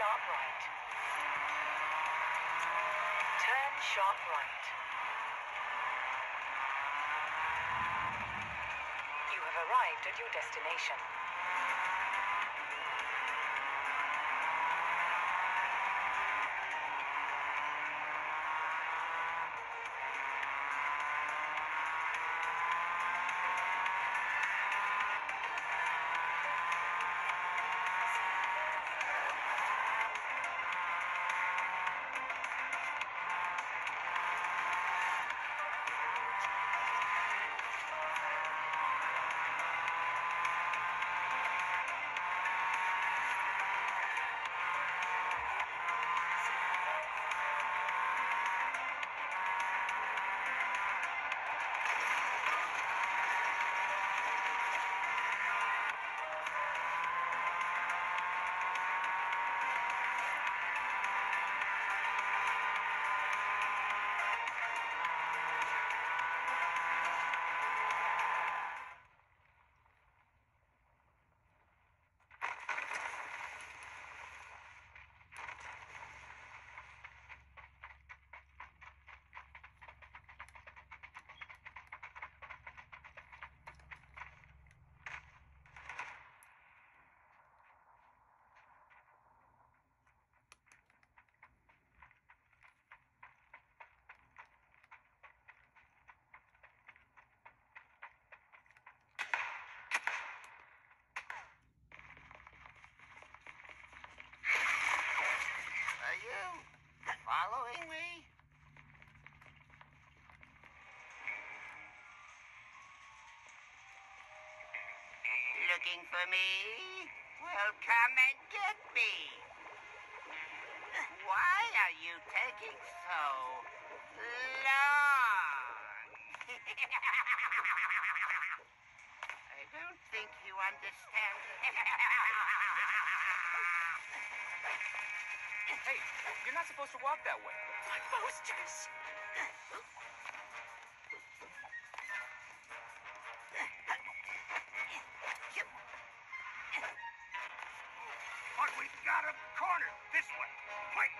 sharp right. Turn sharp right. You have arrived at your destination. Looking for me? Well, come and get me. Why are you taking so long? I don't think you understand. Hey, you're not supposed to walk that way. My boasters! We've got him cornered. This way. Fight!